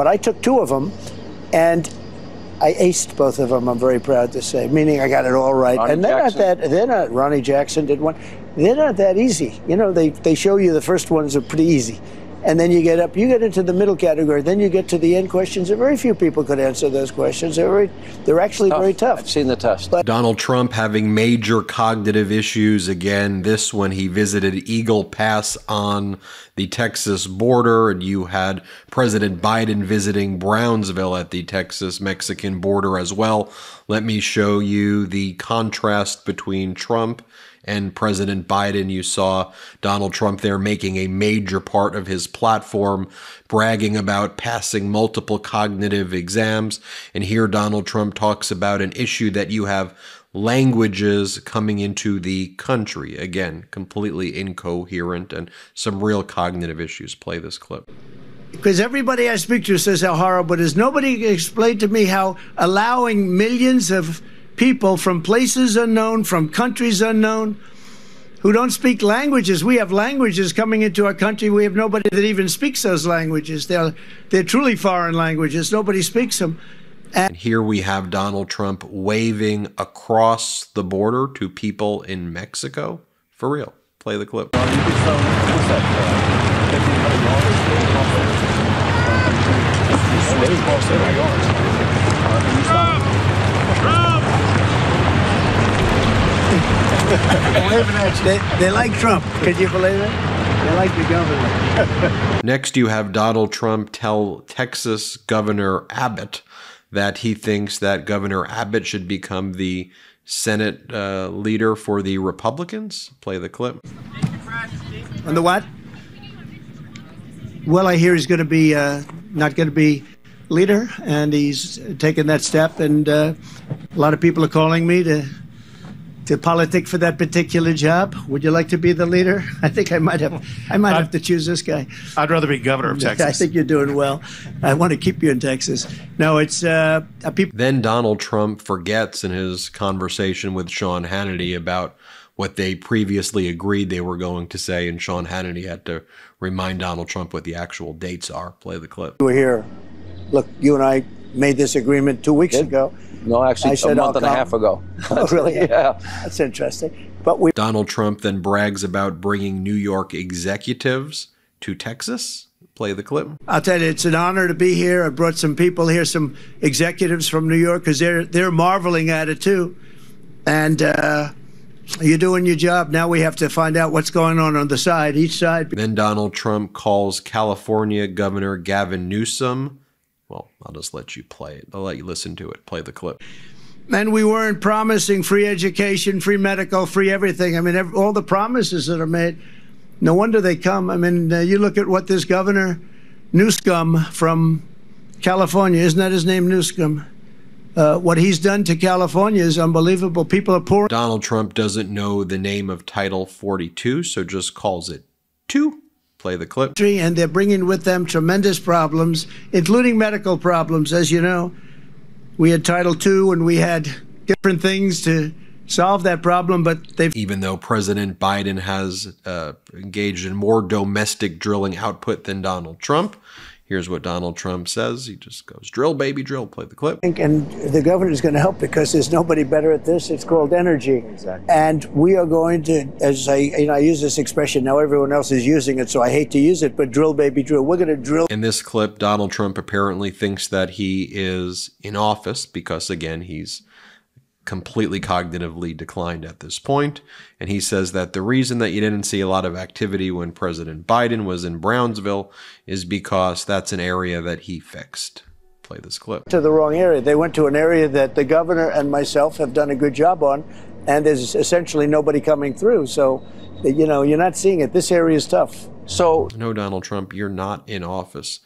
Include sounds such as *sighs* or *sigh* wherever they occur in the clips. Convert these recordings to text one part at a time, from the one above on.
But I took two of them, and I aced both of them. I'm very proud to say, meaning I got it all right. Ronnie and they're Jackson? not that. They're not. Ronnie Jackson did one. They're not that easy. You know, they they show you the first ones are pretty easy, and then you get up. You get into the middle category. Then you get to the end questions. And very few people could answer those questions. They're very, they're actually very tough. I've seen the test. Donald Trump having major cognitive issues again. This when he visited Eagle Pass on the Texas border, and you had President Biden visiting Brownsville at the Texas Mexican border as well. Let me show you the contrast between Trump and President Biden. You saw Donald Trump there making a major part of his platform, bragging about passing multiple cognitive exams. And here Donald Trump talks about an issue that you have languages coming into the country. Again, completely incoherent and some real cognitive issues. Play this clip. Because everybody I speak to says how horrible it is. Nobody explained to me how allowing millions of people from places unknown, from countries unknown, who don't speak languages. We have languages coming into our country. We have nobody that even speaks those languages. They're they're truly foreign languages. Nobody speaks them. And here we have Donald Trump waving across the border to people in Mexico. For real. Play the clip. *laughs* They, they like Trump. Can you believe it? They like the governor. *laughs* Next, you have Donald Trump tell Texas Governor Abbott that he thinks that Governor Abbott should become the Senate uh, leader for the Republicans. Play the clip. On the what? Well, I hear he's going to be uh, not going to be leader, and he's taken that step. And uh, a lot of people are calling me to to politic for that particular job. Would you like to be the leader? *laughs* I think I might have. I might have to choose this guy. I'd rather be governor of *laughs* Texas. I think you're doing well. I want to keep you in Texas. No, it's uh, people. Then Donald Trump forgets in his conversation with Sean Hannity about what they previously agreed they were going to say, and Sean Hannity had to remind Donald Trump what the actual dates are. Play the clip. You were here. Look, you and I made this agreement two weeks ago. No, actually, I a said month and a half ago. *laughs* Oh, really? *laughs* yeah. That's interesting. But we Donald Trump then brags about bringing New York executives to Texas. Play the clip. I'll tell you, it's an honor to be here. I brought some people here, some executives from New York, because they're they're marveling at it too. And uh, you're doing your job. Now we have to find out what's going on on the side, each side. Then Donald Trump calls California Governor Gavin Newsom. Well, I'll just let you play it. I'll let you listen to it. Play the clip. And we weren't promising free education, free medical, free everything. I mean, ev all the promises that are made. No wonder they come. I mean, uh, you look at what this governor Newscom from California, isn't that his name, Newscom? Uh, what he's done to California is unbelievable. People are poor. Donald Trump doesn't know the name of Title 42, so just calls it 2. Play the clip. and they're bringing with them tremendous problems, including medical problems. As you know, we had Title II and we had different things to solve that problem, but they've Even though President Biden has uh, engaged in more domestic drilling output than Donald Trump, here's what Donald Trump says. He just goes, drill, baby, drill. Play the clip. and the governor is going to help because there's nobody better at this. It's called energy, and we are going to, as I, you know, I use this expression now. Everyone else is using it, so I hate to use it. But drill, baby, drill. We're going to drill. In this clip, Donald Trump apparently thinks that he is in office because, again, he's completely cognitively declined at this point. And he says that the reason that you didn't see a lot of activity when President Biden was in Brownsville is because that's an area that he fixed. Play this clip. to the wrong area. They went to an area that the governor and myself have done a good job on, and there's essentially nobody coming through. So, you know, you're not seeing it. This area is tough. So No, Donald Trump, you're not in office.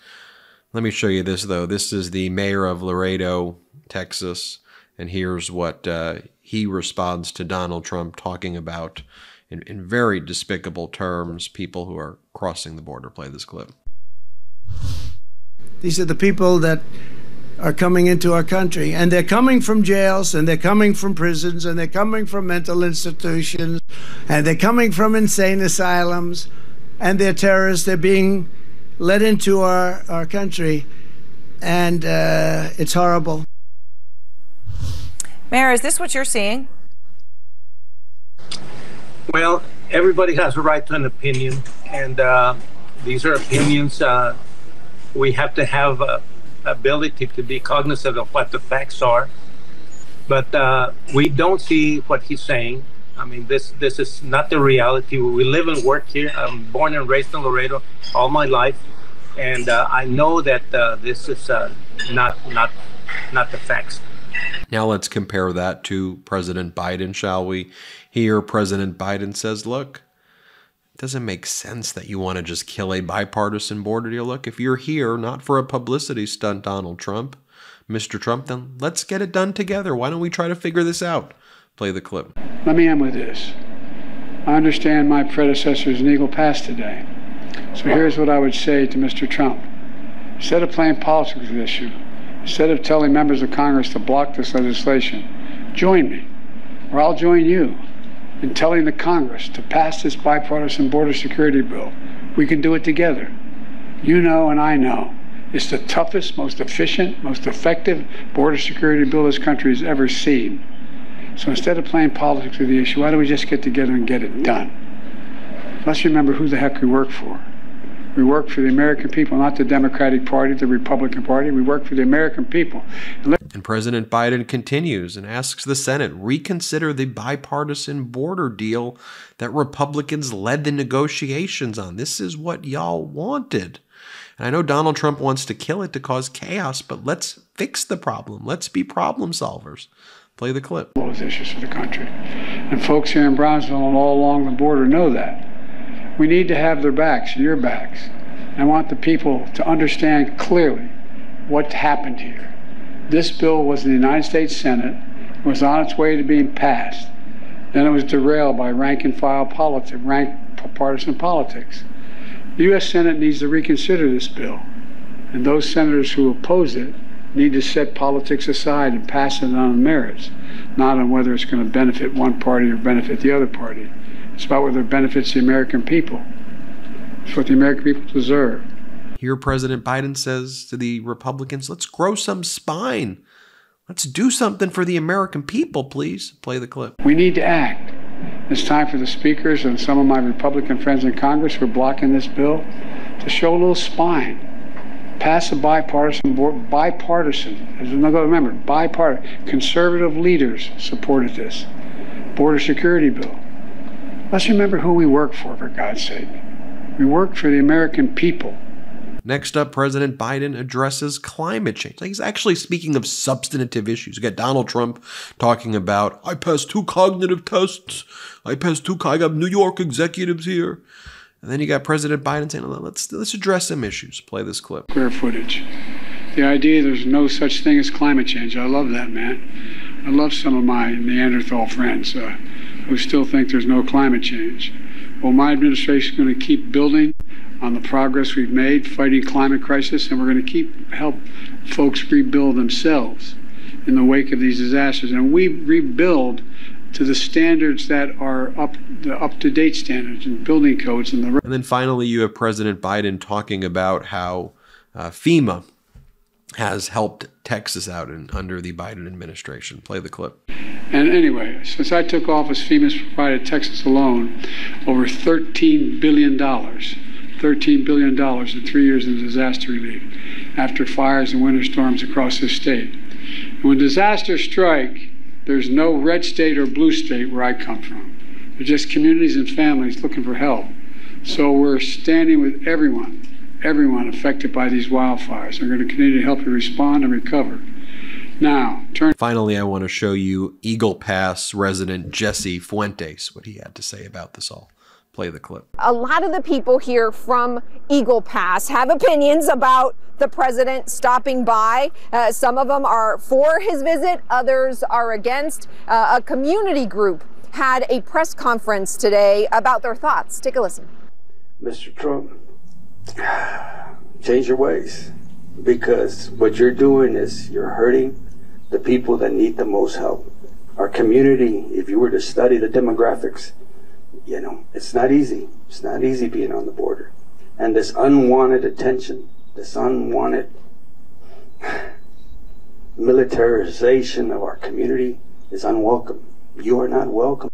Let me show you this, though. This is the mayor of Laredo, Texas. And here's what uh, he responds to Donald Trump talking about, in, in very despicable terms, people who are crossing the border. Play this clip. These are the people that are coming into our country, and they're coming from jails, and they're coming from prisons, and they're coming from mental institutions, and they're coming from insane asylums, and they're terrorists. They're being led into our, our country. and uh, it's horrible. Mayor, is this what you're seeing? Well, everybody has a right to an opinion, and uh, these are opinions. Uh, we have to have a ability to be cognizant of what the facts are, but uh, we don't see what he's saying. I mean, this this is not the reality. We live and work here. I'm born and raised in Laredo all my life, and uh, I know that uh, this is uh, not not not the facts. Now let's compare that to President Biden, shall we? Here, President Biden says, "Look, it doesn't make sense that you want to just kill a bipartisan border deal. Look, if you're here not for a publicity stunt, Donald Trump, Mr. Trump, then let's get it done together. Why don't we try to figure this out?" Play the clip. Let me end with this. I understand my predecessor is an Eagle Pass today. So here's what I would say to Mr. Trump. Instead of playing politics with this issue, instead of telling members of Congress to block this legislation, join me, or I'll join you in telling the Congress to pass this bipartisan border security bill. We can do it together. You know, and I know. It's the toughest, most efficient, most effective border security bill this country has ever seen. So instead of playing politics with the issue, why don't we just get together and get it done? Let's remember who the heck we work for. We work for the American people, not the Democratic Party, the Republican Party. We work for the American people. And, and President Biden continues and asks the Senate reconsider the bipartisan border deal that Republicans led the negotiations on. This is what y'all wanted. And I know Donald Trump wants to kill it to cause chaos, but let's fix the problem. Let's be problem solvers. Play the clip. Those issues for the country. And folks here in Brownsville and all along the border know that. We need to have their backs, your backs. I want the people to understand clearly what happened here. This bill was in the United States Senate, was on its way to being passed. Then it was derailed by rank and file politics, rank partisan politics. The U.S. Senate needs to reconsider this bill, and those senators who oppose it need to set politics aside and pass it on merits, not on whether it's going to benefit one party or benefit the other party. It's about whether it benefits the American people. It's what the American people deserve. Here, President Biden says to the Republicans, let's grow some spine. Let's do something for the American people, please. Play the clip. We need to act. It's time for the speakers and some of my Republican friends in Congress who are blocking this bill to show a little spine pass a bipartisan board, bipartisan. As remember, bipartisan. Conservative leaders supported this border security bill. Let's remember who we work for, for God's sake. We work for the American people. Next up, President Biden addresses climate change. He's actually speaking of substantive issues. You got Donald Trump talking about, I passed two cognitive tests. I passed two, I got New York executives here. And then you got President Biden saying, let's, let's address some issues. Play this clip. Square footage. The idea there's no such thing as climate change. I love that, man. I love some of my Neanderthal friends uh, who still think there's no climate change. Well, my administration is going to keep building on the progress we've made fighting climate crisis, and we're going to keep help folks rebuild themselves in the wake of these disasters. And we rebuild to the standards that are up the up to date standards and building codes and the. And then finally, you have President Biden talking about how uh, FEMA has helped Texas out in, under the Biden administration. Play the clip. And anyway, since I took office, FEMA's provided Texas alone over $13 billion. $13 billion in three years in disaster relief after fires and winter storms across the state. And when disasters strike, there's no red state or blue state where I come from. They're just communities and families looking for help. So we're standing with everyone, everyone affected by these wildfires. We're going to continue to help you respond and recover. Now, turn. Finally, I want to show you Eagle Pass resident Jesse Fuentes, what he had to say about this all play the clip. A lot of the people here from Eagle Pass have opinions about the president stopping by. Uh, some of them are for his visit, others are against. Uh, a community group had a press conference today about their thoughts. Take a listen. Mr. Trump, change your ways because what you're doing is you're hurting the people that need the most help. Our community, if you were to study the demographics, you know, it's not easy. It's not easy being on the border. And this unwanted attention, this unwanted *sighs* militarization of our community is unwelcome. You are not welcome.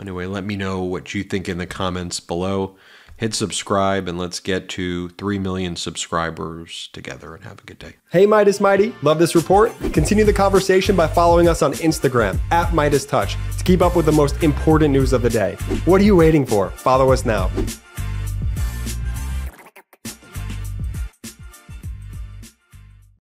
Anyway, let me know what you think in the comments below. Hit subscribe and let's get to 3 million subscribers together and have a good day. Hey Meidas Mighty, love this report? Continue the conversation by following us on Instagram at Meidas Touch to keep up with the most important news of the day. What are you waiting for? Follow us now.